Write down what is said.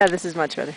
Yeah, this is much better.